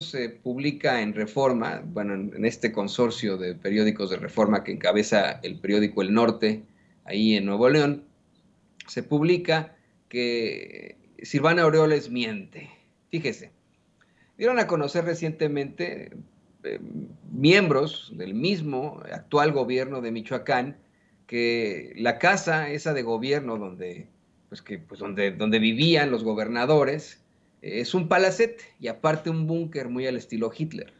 se publica en Reforma, bueno, en este consorcio de periódicos de Reforma que encabeza el periódico El Norte, ahí en Nuevo León, se publica que Silvana Aureoles miente. Fíjese, dieron a conocer recientemente eh, miembros del mismo actual gobierno de Michoacán que la casa esa de gobierno donde, pues que, pues donde, donde vivían los gobernadores es un palacete y aparte un búnker muy al estilo Hitler.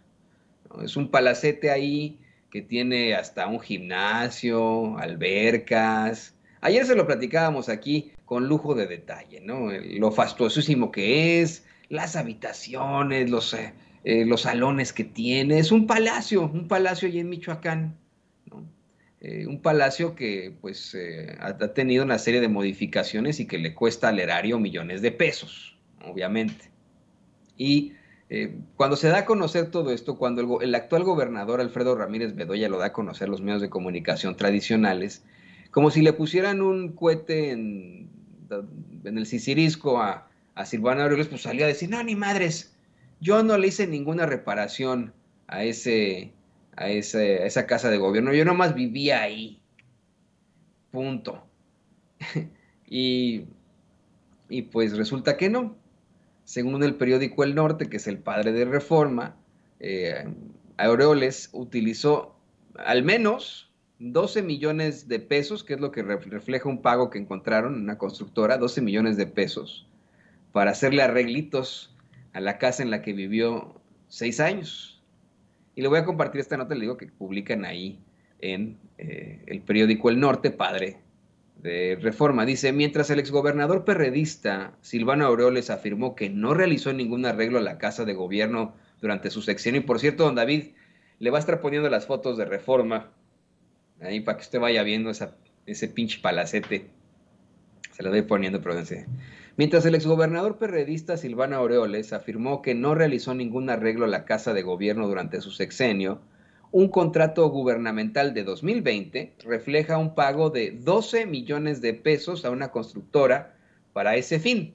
Es un palacete ahí que tiene hasta un gimnasio, albercas. Ayer se lo platicábamos aquí con lujo de detalle, ¿no? Lo fastuosísimo que es, las habitaciones, los, eh, eh, los salones que tiene. Es un palacio, un palacio allí en Michoacán, eh, un palacio que pues ha tenido una serie de modificaciones y que le cuesta al erario millones de pesos, obviamente. Y cuando se da a conocer todo esto, cuando el, actual gobernador Alfredo Ramírez Bedoya lo da a conocer los medios de comunicación tradicionales, como si le pusieran un cohete en, el Sicirisco a, a Silvana Aureoles, pues salió a decir, no, ni madres, yo no le hice ninguna reparación a, ese, a, esa casa de gobierno, yo nomás vivía ahí. Punto. y, y pues resulta que no. Según el periódico El Norte, que es el padre de Reforma, eh, Aureoles utilizó al menos 12 millones de pesos, que es lo que refleja un pago que encontraron en una constructora, 12 millones de pesos, para hacerle arreglitos a la casa en la que vivió seis años. Y le voy a compartir esta nota, le digo que publican ahí en eh, el periódico El Norte, padre de Reforma. Dice, mientras el exgobernador perredista Silvano Aureoles afirmó que no realizó ningún arreglo a la casa de gobierno durante su sexenio, y por cierto, don David, le va a estar poniendo las fotos de Reforma, ahí para que usted vaya viendo ese pinche palacete. Se lo voy poniendo, pero Mientras el exgobernador perredista Silvana Aureoles afirmó que no realizó ningún arreglo a la Casa de Gobierno durante su sexenio, un contrato gubernamental de 2020 refleja un pago de 12 millones de pesos a una constructora para ese fin.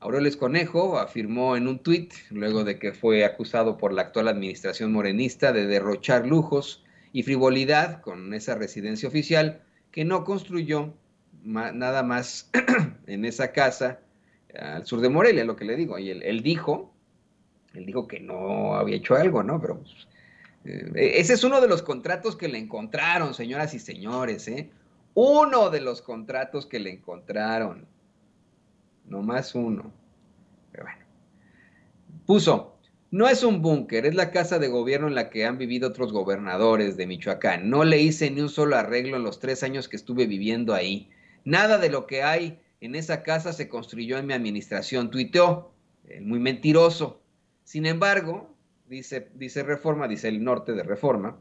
Aureoles Conejo afirmó en un tuit, luego de que fue acusado por la actual administración morenista de derrochar lujos y frivolidad con esa residencia oficial, que no construyó nada más en esa casa al sur de Morelia, lo que le digo. Y él, dijo, él dijo que no había hecho algo, ¿no? Pero pues, eh, ese es uno de los contratos que le encontraron, señoras y señores, ¿eh? Uno de los contratos que le encontraron. No más uno. Pero bueno. Puso, no es un búnker, es la casa de gobierno en la que han vivido otros gobernadores de Michoacán. No le hice ni un solo arreglo en los tres años que estuve viviendo ahí. Nada de lo que hay en esa casa se construyó en mi administración, tuiteó, muy mentiroso. Sin embargo, dice, dice Reforma, dice el norte de Reforma,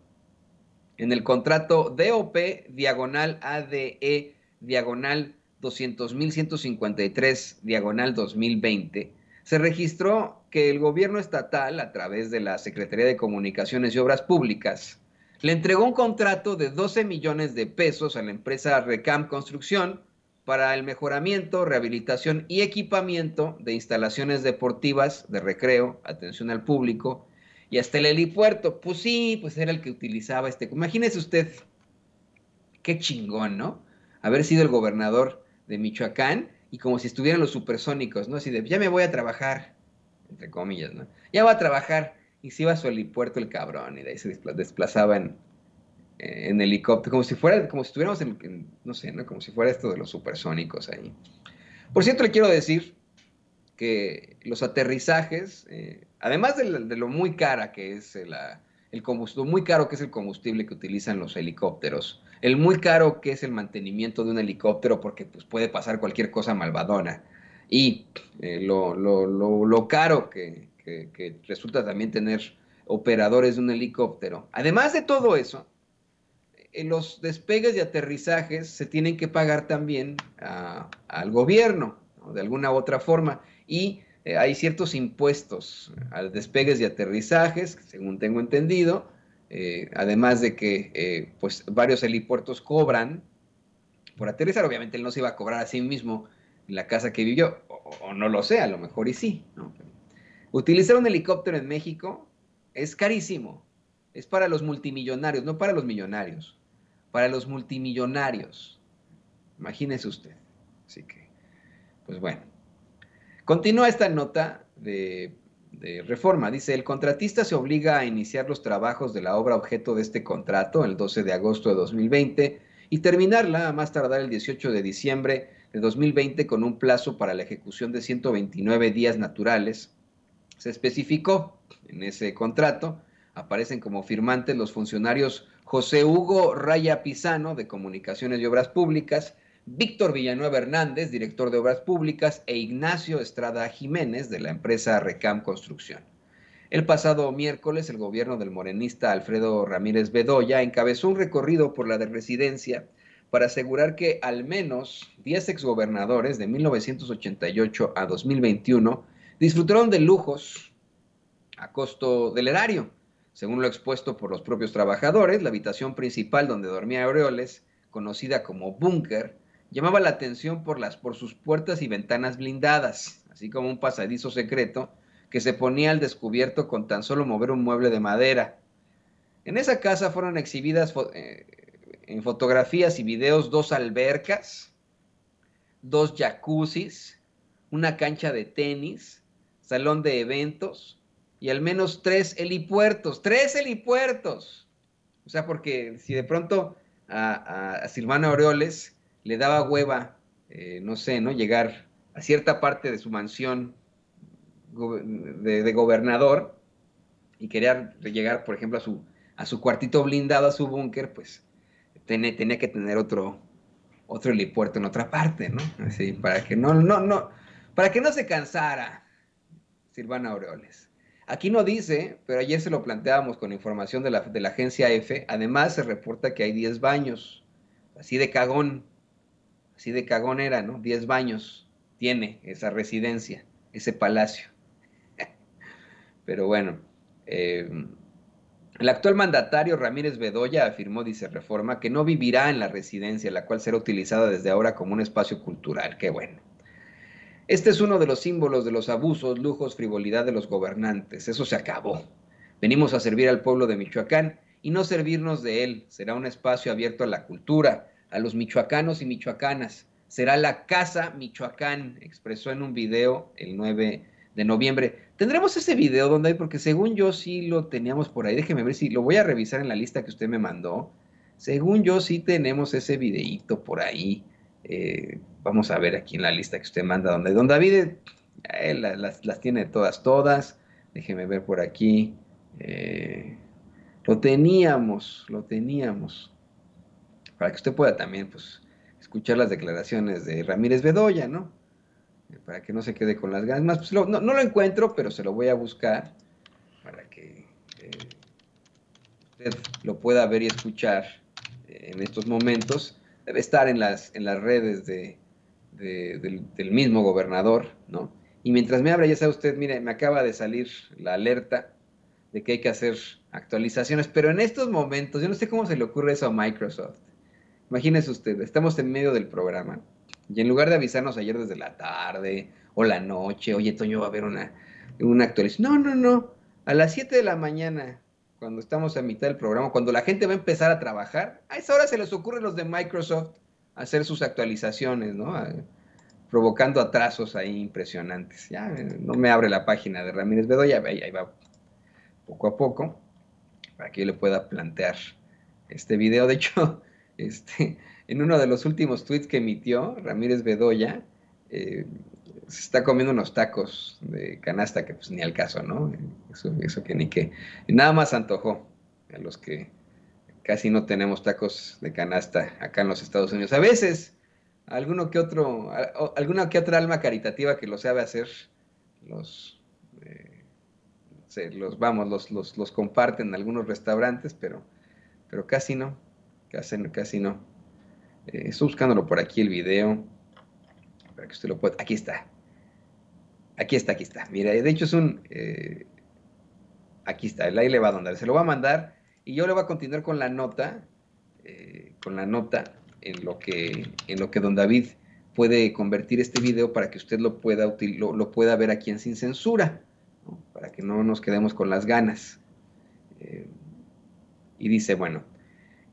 en el contrato DOP diagonal ADE diagonal 200.153 diagonal 2020, se registró que el gobierno estatal, a través de la Secretaría de Comunicaciones y Obras Públicas, le entregó un contrato de 12 millones de pesos a la empresa Recam Construcción para el mejoramiento, rehabilitación y equipamiento de instalaciones deportivas, de recreo, atención al público y hasta el helipuerto. Pues sí, pues era el que utilizaba este. Imagínese usted, qué chingón, ¿no? Haber sido el gobernador de Michoacán y como si estuvieran los supersónicos, ¿no? Así de, ya me voy a trabajar, entre comillas, ¿no? Ya voy a trabajar. Y se iba a su helipuerto el cabrón y de ahí se desplazaba en, en helicóptero, como si fuera, como si estuviéramos en, no sé, ¿no? como si fuera esto de los supersónicos ahí. Por cierto, le quiero decir que los aterrizajes, eh, además de, lo muy cara que es el combustible, muy caro que es el combustible que utilizan los helicópteros, el muy caro que es el mantenimiento de un helicóptero porque pues, puede pasar cualquier cosa malvadona, y eh, lo, lo, lo, caro que, que resulta también tener operadores de un helicóptero. Además de todo eso, los despegues y aterrizajes se tienen que pagar también al gobierno, de alguna u otra forma, y eh, hay ciertos impuestos al despegues y aterrizajes, según tengo entendido, eh, además de que eh, pues varios helipuertos cobran por aterrizar, obviamente él no se iba a cobrar a sí mismo en la casa que vivió, o, no lo sé, a lo mejor y sí, Utilizar un helicóptero en México es carísimo. Es para los multimillonarios, no para los millonarios. Para los multimillonarios. Imagínese usted. Así que, pues bueno. Continúa esta nota de, reforma. Dice, el contratista se obliga a iniciar los trabajos de la obra objeto de este contrato el 12 de agosto de 2020 y terminarla a más tardar el 18 de diciembre de 2020 con un plazo para la ejecución de 129 días naturales. Se especificó en ese contrato, aparecen como firmantes los funcionarios José Hugo Raya Pisano, de Comunicaciones y Obras Públicas, Víctor Villanueva Hernández, director de Obras Públicas, e Ignacio Estrada Jiménez, de la empresa Recam Construcción. El pasado miércoles, el gobierno del morenista Alfredo Ramírez Bedoya encabezó un recorrido por la de residencia para asegurar que al menos 10 exgobernadores de 1988 a 2021 disfrutaron de lujos a costo del erario. Según lo expuesto por los propios trabajadores, la habitación principal donde dormía Aureoles, conocida como búnker, llamaba la atención por, las, por sus puertas y ventanas blindadas, así como un pasadizo secreto que se ponía al descubierto con tan solo mover un mueble de madera. En esa casa fueron exhibidas eh, en fotografías y videos dos albercas, dos jacuzzis, una cancha de tenis, salón de eventos y al menos tres helipuertos. ¡Tres helipuertos! O sea, porque si de pronto a, a Silvana Aureoles le daba hueva, eh, no sé, ¿no? Llegar a cierta parte de su mansión de, gobernador y quería llegar, por ejemplo, a su, a su cuartito blindado, a su búnker, pues tenía, tenía, que tener otro, otro helipuerto en otra parte, ¿no? Así, para que no, no, no, para que no se cansara Silvana Aureoles. Aquí no dice, pero ayer se lo planteábamos con información de la, de la agencia EFE, además se reporta que hay 10 baños, así de cagón, así de cagón era, ¿no? 10 baños tiene esa residencia, ese palacio. Pero bueno, eh, el actual mandatario Ramírez Bedoya afirmó, dice Reforma, que no vivirá en la residencia, la cual será utilizada desde ahora como un espacio cultural. Qué bueno. Este es uno de los símbolos de los abusos, lujos, frivolidad de los gobernantes. Eso se acabó. Venimos a servir al pueblo de Michoacán y no servirnos de él. Será un espacio abierto a la cultura, a los michoacanos y michoacanas. Será la Casa Michoacán, expresó en un video el 9 de noviembre. Tendremos ese video donde hay, porque según yo sí lo teníamos por ahí. Déjeme ver si lo voy a revisar en la lista que usted me mandó. Según yo sí tenemos ese videíto por ahí. Eh, vamos a ver aquí en la lista que usted manda, donde don David eh, las, tiene todas, todas. Déjeme ver por aquí. Eh, lo teníamos, lo teníamos. Para que usted pueda también, pues, escuchar las declaraciones de Ramírez Bedoya, ¿no? para que no se quede con las ganas. Pues no, lo encuentro, pero se lo voy a buscar para que eh, usted lo pueda ver y escuchar eh, en estos momentos. Debe estar en las, en las redes de, del, mismo gobernador, ¿no? Y mientras me abra, ya sabe usted, mire, me acaba de salir la alerta de que hay que hacer actualizaciones, pero en estos momentos, yo no sé cómo se le ocurre eso a Microsoft. Imagínese usted, estamos en medio del programa y en lugar de avisarnos ayer desde la tarde o la noche, oye, Toño, va a haber una, una actualización. No, no, no. A las 7 de la mañana, cuando estamos a mitad del programa, cuando la gente va a empezar a trabajar, a esa hora se les ocurre a los de Microsoft hacer sus actualizaciones, ¿no? provocando atrasos ahí impresionantes. Ya no me abre la página de Ramírez Bedoya, ahí va poco a poco, para que yo le pueda plantear este video. De hecho, este, en uno de los últimos tweets que emitió Ramírez Bedoya, eh, se está comiendo unos tacos de canasta que pues ni al caso, ¿no? Eso, eso que ni que. Nada más antojó a los que casi no tenemos tacos de canasta acá en los Estados Unidos. A veces, alguno que otro, alguna que otra alma caritativa que lo sabe hacer, los, eh, los vamos, los, los, los, comparten en algunos restaurantes, pero, pero casi no, casi, casi no. Eh, estoy buscándolo por aquí el video. Para que usted lo pueda. Aquí está. Aquí está, aquí está. Mira, de hecho es un. Eh, aquí está. Ahí le va a mandar. Se lo va a mandar. Y yo le voy a continuar con la nota. Eh, con la nota en lo que. En lo que don David puede convertir este video para que usted lo pueda, lo, lo pueda ver aquí en Sin Censura. para que no nos quedemos con las ganas. y dice, bueno,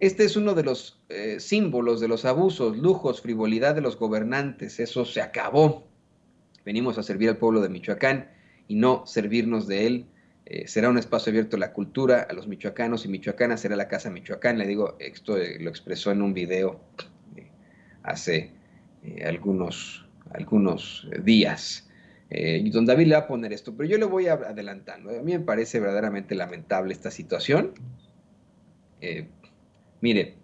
este es uno de los símbolos de los abusos, lujos, frivolidad de los gobernantes. Eso se acabó. Venimos a servir al pueblo de Michoacán y no servirnos de él. Eh, será un espacio abierto a la cultura, a los michoacanos y michoacanas, será la Casa Michoacán. Le digo, esto eh, lo expresó en un video eh, hace algunos, algunos días. y don David le va a poner esto, pero yo le voy adelantando. A mí me parece verdaderamente lamentable esta situación. Mire,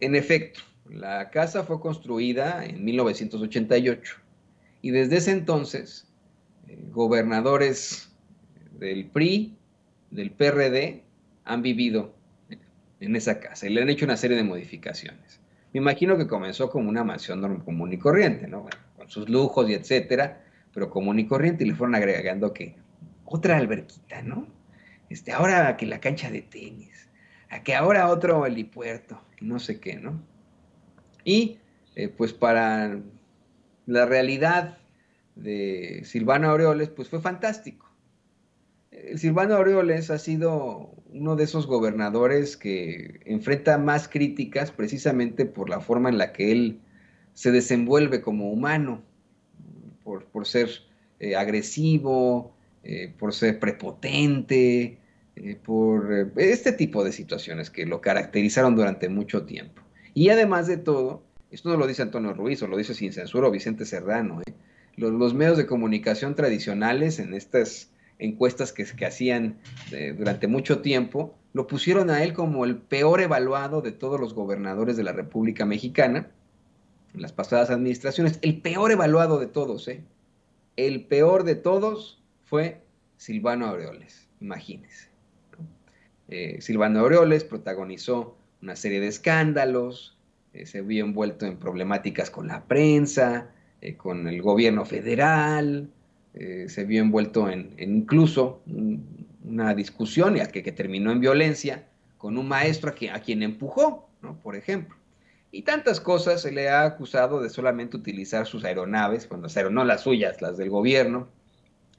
en efecto, la casa fue construida en 1988 y desde ese entonces eh, gobernadores del PRI, del PRD, han vivido en esa casa y le han hecho una serie de modificaciones. Me imagino que comenzó como una mansión común y corriente, ¿no? con sus lujos y etcétera, pero común y corriente y le fueron agregando que otra alberquita, ¿no? Este, ahora que la cancha de tenis, a que ahora otro helipuerto, no sé qué, ¿no? Y eh, pues para la realidad de Silvano Aureoles, pues fue fantástico. Silvano Aureoles ha sido uno de esos gobernadores que enfrenta más críticas precisamente por la forma en la que él se desenvuelve como humano, por, ser eh, agresivo, eh, por ser prepotente, por este tipo de situaciones que lo caracterizaron durante mucho tiempo. Y además de todo, esto no lo dice Antonio Ruiz o lo dice sin censura o Vicente Serrano, ¿eh? los, medios de comunicación tradicionales en estas encuestas que, que hacían eh, durante mucho tiempo, lo pusieron a él como el peor evaluado de todos los gobernadores de la República Mexicana en las pasadas administraciones, el peor evaluado de todos, ¿eh? El peor de todos fue Silvano Aureoles, imagínense. Eh, Silvano Aureoles protagonizó una serie de escándalos, eh, se vio envuelto en problemáticas con la prensa, eh, con el gobierno federal, se vio envuelto en, incluso una discusión que, que, terminó en violencia con un maestro a, a quien empujó, ¿no? por ejemplo. Y tantas cosas se le ha acusado de solamente utilizar sus aeronaves, cuando no las suyas, las del gobierno,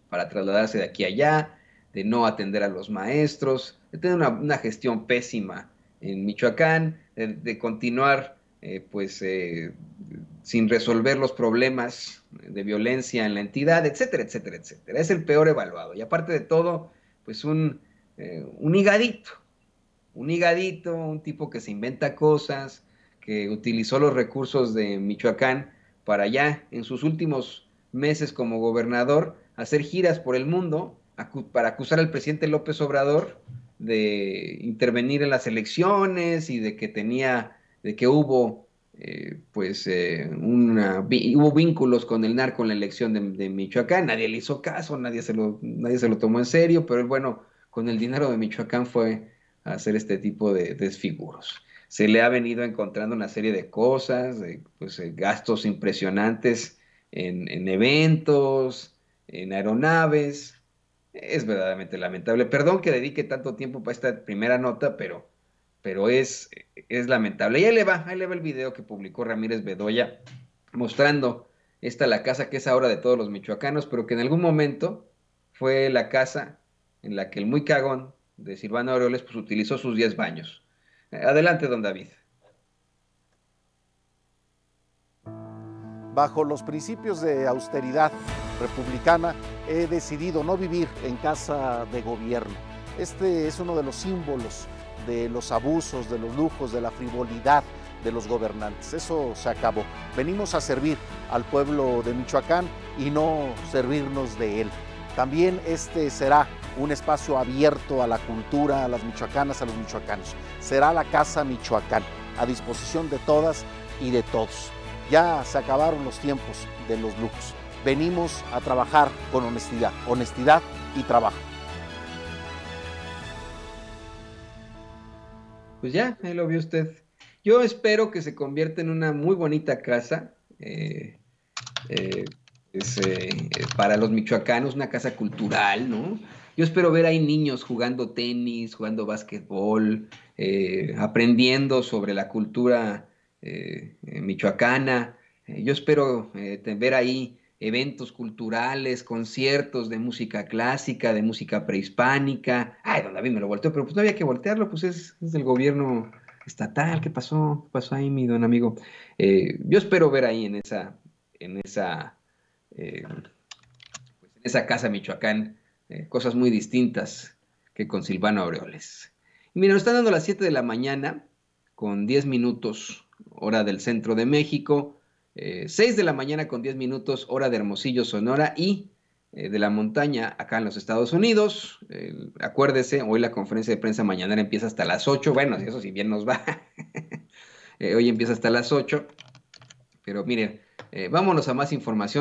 para trasladarse de aquí a allá, de no atender a los maestros, de tener una gestión pésima en Michoacán, de, continuar eh, pues eh, sin resolver los problemas de violencia en la entidad, etcétera, etcétera, etcétera. Es el peor evaluado. Y aparte de todo, pues un, eh, un higadito, un higadito, un tipo que se inventa cosas, que utilizó los recursos de Michoacán para ya en sus últimos meses como gobernador hacer giras por el mundo para acusar al presidente López Obrador de intervenir en las elecciones y de que tenía, de que hubo, eh, pues, eh, una, hubo vínculos con el narco en la elección de, Michoacán. Nadie le hizo caso, nadie se, lo, nadie se lo tomó en serio, pero bueno, con el dinero de Michoacán fue a hacer este tipo de desfiguros. Se le ha venido encontrando una serie de cosas, pues, eh, gastos impresionantes en, en eventos, en aeronaves, es verdaderamente lamentable. Perdón que dedique tanto tiempo para esta primera nota, pero, pero es, es lamentable. Y ahí le va, ahí le va el video que publicó Ramírez Bedoya mostrando esta la casa que es ahora de todos los michoacanos, pero que en algún momento fue la casa en la que el muy cagón de Silvano Aureoles pues, utilizó sus 10 baños. Adelante, don David. Bajo los principios de austeridad republicana, he decidido no vivir en casa de gobierno. Este es uno de los símbolos de los abusos, de los lujos, de la frivolidad de los gobernantes. Eso se acabó. Venimos a servir al pueblo de Michoacán y no servirnos de él. También este será un espacio abierto a la cultura, a las michoacanas, a los michoacanos. Será la Casa Michoacán, a disposición de todas y de todos. Ya se acabaron los tiempos de los lujos venimos a trabajar con honestidad, honestidad y trabajo. Pues ya, ahí lo vio usted. Yo espero que se convierta en una muy bonita casa. Eh, eh, eh, para los michoacanos, una casa cultural, ¿no? Yo espero ver ahí niños jugando tenis, jugando básquetbol, aprendiendo sobre la cultura michoacana. yo espero ver ahí eventos culturales, conciertos de música clásica, de música prehispánica. Ay, don David me lo volteó, pero pues no había que voltearlo, pues es, del gobierno estatal. ¿Qué pasó? ¿Qué pasó ahí, mi don amigo? Eh, yo espero ver ahí en esa, en esa, eh, pues, en esa casa Michoacán eh, cosas muy distintas que con Silvano Aureoles. Y mira, nos están dando las 7 de la mañana con 10 minutos, hora del centro de México. 6 eh, de la mañana con 10 minutos, hora de Hermosillo, Sonora y eh, de la montaña acá en los Estados Unidos. acuérdese, hoy la conferencia de prensa mañana empieza hasta las 8. Bueno, eso si bien nos va. Eh, hoy empieza hasta las 8. Pero mire, vámonos a más información.